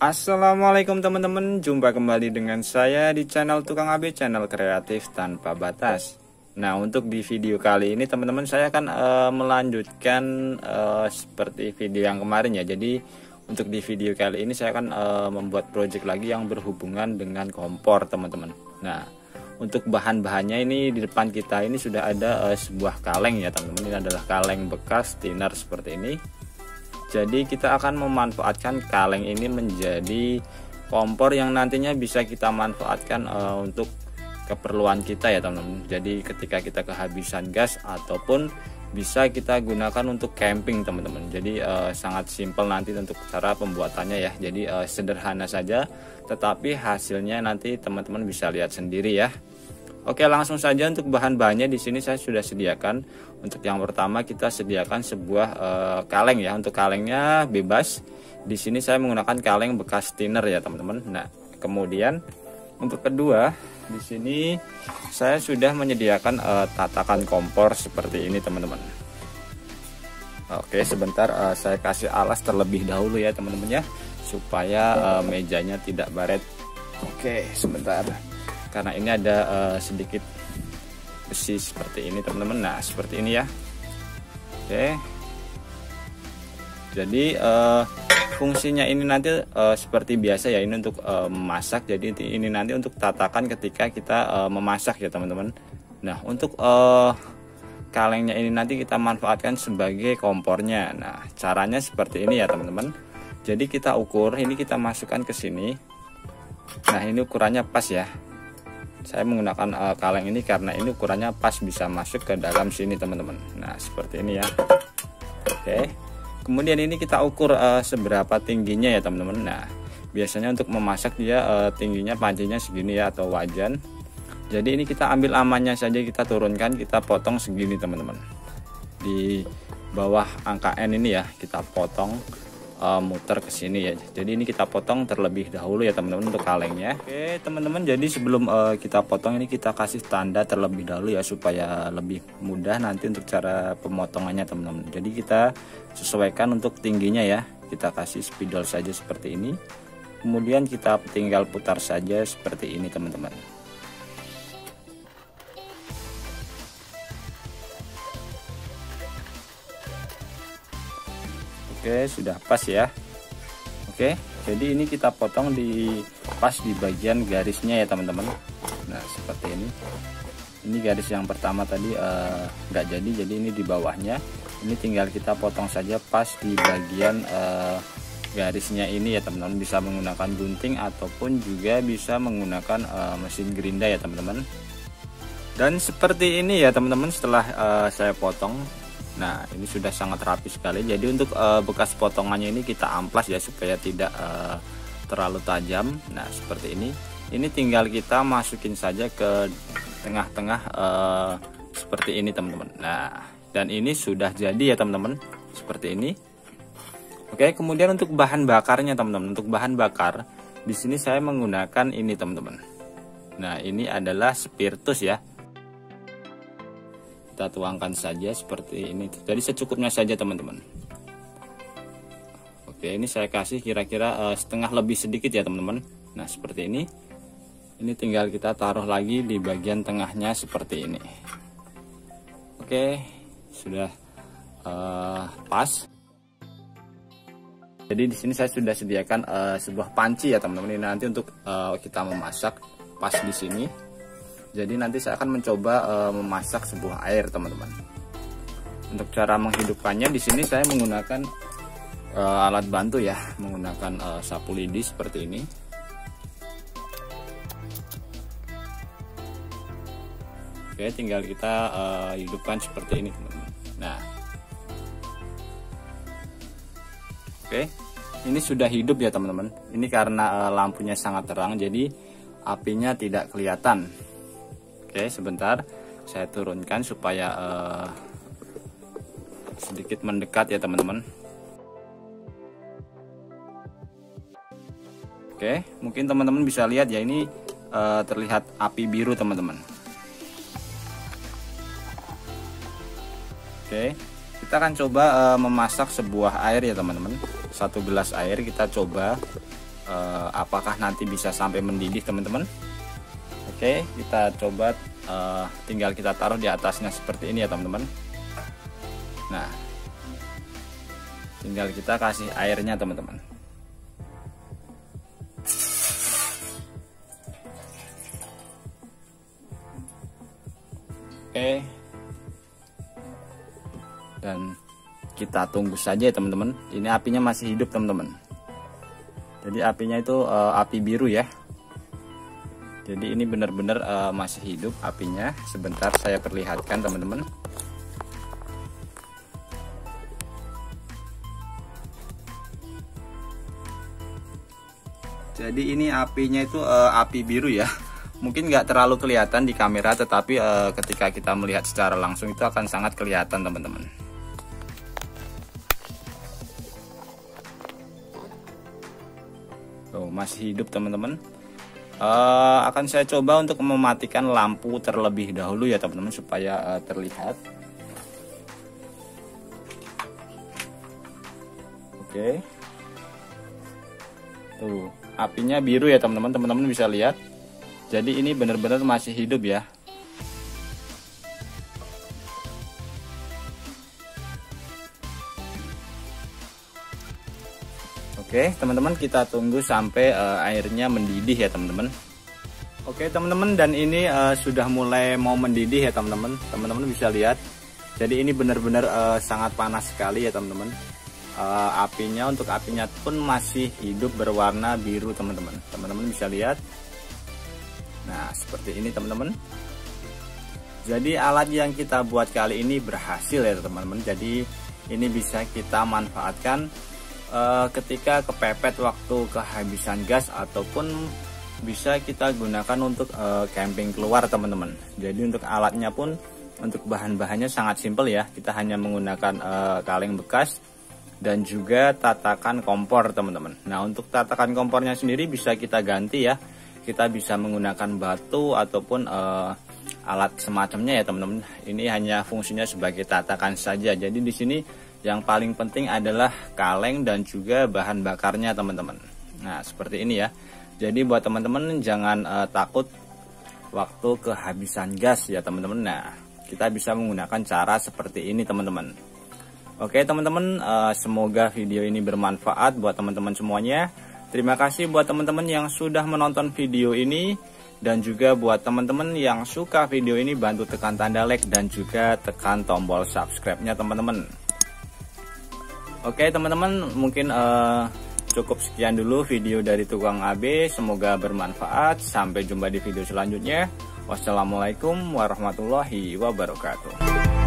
Assalamualaikum teman-teman, jumpa kembali dengan saya di channel Tukang AB, channel kreatif tanpa batas. Nah, untuk di video kali ini teman-teman saya akan uh, melanjutkan uh, seperti video yang kemarin ya. Jadi untuk di video kali ini saya akan uh, membuat project lagi yang berhubungan dengan kompor teman-teman. Nah, untuk bahan-bahannya ini di depan kita ini sudah ada uh, sebuah kaleng ya teman-teman. Ini adalah kaleng bekas thinner seperti ini jadi kita akan memanfaatkan kaleng ini menjadi kompor yang nantinya bisa kita manfaatkan uh, untuk keperluan kita ya teman-teman. Jadi ketika kita kehabisan gas ataupun bisa kita gunakan untuk camping teman-teman. Jadi uh, sangat simpel nanti untuk cara pembuatannya ya. Jadi uh, sederhana saja tetapi hasilnya nanti teman-teman bisa lihat sendiri ya Oke, langsung saja untuk bahan-bahannya di sini saya sudah sediakan. Untuk yang pertama kita sediakan sebuah e, kaleng ya. Untuk kalengnya bebas. Di sini saya menggunakan kaleng bekas thinner ya, teman-teman. Nah, kemudian untuk kedua, di sini saya sudah menyediakan e, tatakan kompor seperti ini, teman-teman. Oke, sebentar e, saya kasih alas terlebih dahulu ya, teman-teman ya, supaya e, mejanya tidak baret. Oke, sebentar karena ini ada uh, sedikit besi seperti ini teman-teman. Nah seperti ini ya. Oke. Jadi uh, fungsinya ini nanti uh, seperti biasa ya ini untuk uh, memasak. Jadi ini nanti untuk tatakan ketika kita uh, memasak ya teman-teman. Nah untuk uh, kalengnya ini nanti kita manfaatkan sebagai kompornya. Nah caranya seperti ini ya teman-teman. Jadi kita ukur ini kita masukkan ke sini. Nah ini ukurannya pas ya saya menggunakan uh, kaleng ini karena ini ukurannya pas bisa masuk ke dalam sini teman-teman. Nah seperti ini ya. Oke. Kemudian ini kita ukur uh, seberapa tingginya ya teman-teman. Nah biasanya untuk memasak dia uh, tingginya pancinya segini ya atau wajan. Jadi ini kita ambil amannya saja kita turunkan kita potong segini teman-teman. Di bawah angka N ini ya kita potong uh, muter ke sini ya. Jadi ini kita potong terlebih dahulu ya teman-teman untuk kalengnya. Oke teman-teman jadi sebelum uh, kita potong ini kita kasih tanda terlebih dahulu ya supaya lebih mudah nanti untuk cara pemotongannya teman-teman. Jadi kita sesuaikan untuk tingginya ya. Kita kasih spidol saja seperti ini. Kemudian kita tinggal putar saja seperti ini teman-teman. Oke sudah pas ya. Oke jadi ini kita potong di pas di bagian garisnya ya teman-teman. Nah seperti ini. Ini garis yang pertama tadi uh, nggak jadi jadi ini di bawahnya. Ini tinggal kita potong saja pas di bagian uh, garisnya ini ya teman-teman. Bisa menggunakan gunting ataupun juga bisa menggunakan uh, mesin gerinda ya teman-teman. Dan seperti ini ya teman-teman setelah uh, saya potong Nah ini sudah sangat rapi sekali. Jadi untuk uh, bekas potongannya ini kita amplas ya supaya tidak uh, terlalu tajam. Nah seperti ini. Ini tinggal kita masukin saja ke tengah-tengah uh, seperti ini teman-teman. Nah dan ini sudah jadi ya teman-teman. Seperti ini. Oke kemudian untuk bahan bakarnya teman-teman. Untuk bahan bakar di sini saya menggunakan ini teman-teman. Nah ini adalah spiritus ya kita tuangkan saja seperti ini. Jadi secukupnya saja teman-teman. Oke ini saya kasih kira-kira uh, setengah lebih sedikit ya teman-teman. Nah seperti ini. Ini tinggal kita taruh lagi di bagian tengahnya seperti ini. Oke sudah uh, pas. Jadi di sini saya sudah sediakan uh, sebuah panci ya teman-teman. Ini nanti untuk uh, kita memasak pas di sini jadi nanti saya akan mencoba uh, memasak sebuah air teman-teman. Untuk cara menghidupkannya di sini saya menggunakan uh, alat bantu ya menggunakan uh, sapu lidi seperti ini. Oke tinggal kita uh, hidupkan seperti ini teman-teman. Nah. Oke ini sudah hidup ya teman-teman. Ini karena uh, lampunya sangat terang jadi apinya tidak kelihatan Oke, sebentar saya turunkan supaya uh, sedikit mendekat ya teman-teman. Oke, mungkin teman-teman bisa lihat ya ini uh, terlihat api biru teman-teman. Oke, kita akan coba uh, memasak sebuah air ya teman-teman. Satu gelas air kita coba uh, apakah nanti bisa sampai mendidih teman-teman oke kita coba uh, tinggal kita taruh di atasnya seperti ini ya teman-teman. Nah tinggal kita kasih airnya teman-teman. Oke. Dan kita tunggu saja ya teman-teman. Ini apinya masih hidup teman-teman. Jadi apinya itu uh, api biru ya jadi ini benar-benar uh, masih hidup apinya. Sebentar saya perlihatkan teman-teman. Jadi ini apinya itu uh, api biru ya. Mungkin nggak terlalu kelihatan di kamera tetapi uh, ketika kita melihat secara langsung itu akan sangat kelihatan teman-teman. Tuh, masih hidup teman-teman. Uh, akan saya coba untuk mematikan lampu terlebih dahulu ya teman-teman supaya uh, terlihat. Oke. Okay. Tuh, apinya biru ya teman-teman. Teman-teman bisa lihat. Jadi ini benar-benar masih hidup ya. Oke, teman-teman kita tunggu sampai uh, airnya mendidih ya, teman-teman. Oke, teman-teman dan ini uh, sudah mulai mau mendidih ya, teman-teman. Teman-teman bisa lihat. Jadi ini benar-benar uh, sangat panas sekali ya, teman-teman. Uh, apinya untuk apinya pun masih hidup berwarna biru, teman-teman. Teman-teman bisa lihat. Nah, seperti ini, teman-teman. Jadi alat yang kita buat kali ini berhasil ya, teman-teman. Jadi ini bisa kita manfaatkan uh, ketika kepepet waktu kehabisan gas ataupun bisa kita gunakan untuk uh, camping keluar teman-teman. Jadi untuk alatnya pun untuk bahan-bahannya sangat simpel ya. Kita hanya menggunakan uh, kaleng bekas dan juga tatakan kompor teman-teman. Nah untuk tatakan kompornya sendiri bisa kita ganti ya. Kita bisa menggunakan batu ataupun uh, alat semacamnya ya teman-teman. Ini hanya fungsinya sebagai tatakan saja. Jadi di sini yang paling penting adalah kaleng dan juga bahan bakarnya teman-teman. Nah seperti ini ya. Jadi buat teman-teman jangan uh, takut waktu kehabisan gas ya teman-teman. Nah kita bisa menggunakan cara seperti ini teman-teman. Oke teman-teman uh, semoga video ini bermanfaat buat teman-teman semuanya. Terima kasih buat teman-teman yang sudah menonton video ini. Dan juga buat teman-teman yang suka video ini bantu tekan tanda like dan juga tekan tombol subscribe-nya teman-teman Oke teman-teman mungkin uh, cukup sekian dulu video dari tukang AB semoga bermanfaat. Sampai jumpa di video selanjutnya. Wassalamualaikum warahmatullahi wabarakatuh